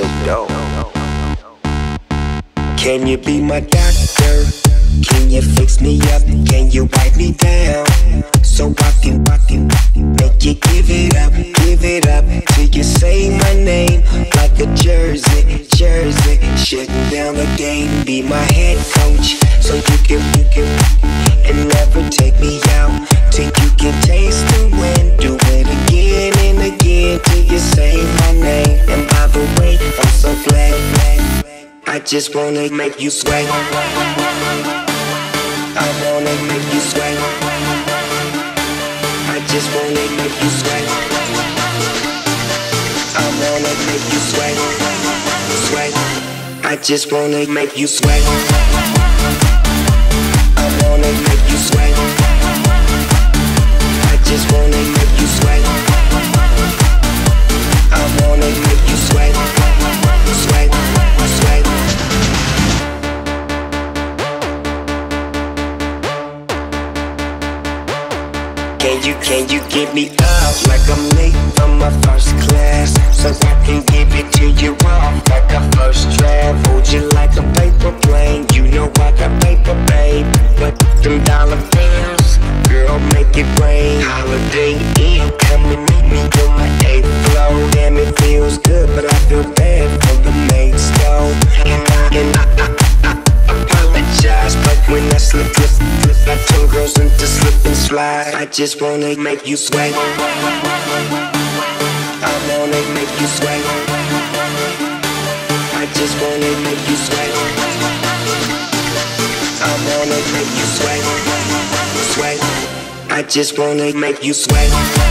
Snoop Dogg. Can you be my doctor? Can you fix me up? Can you wipe me down? So I can, I can make you give it up, give it up till you say my name like a jersey, jersey. Shutting down the game, be my head just wanna make you sweat. I wanna make you sweat. I just wanna make you sweat. I wanna make you sweat. Sweat. I just wanna make you sweat. I wanna make you sweat. Can you, can you get me up? Like I'm late from my slide. I just wanna make you sweat. I wanna make you sweat. I just wanna make you sweat. I wanna make you sweat. Sweat. I just wanna make you sweat.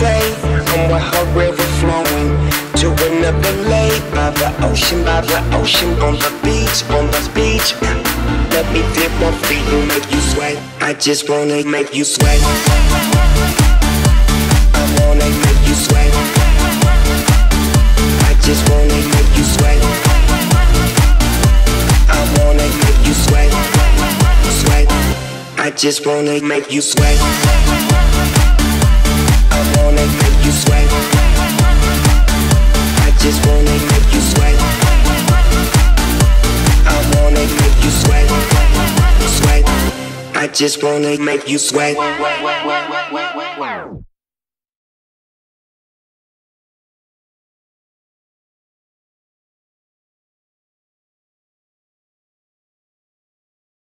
Say? I'm with her river flowing to another lake by the ocean, by the ocean, on the beach, on the beach. Let me dip my feet and make you sweat. I just wanna make you sweat. I wanna make you sweat. I just wanna make you sweat. I wanna make you sweat. Sweat. I just wanna make you sweat. just wanna make you sweat.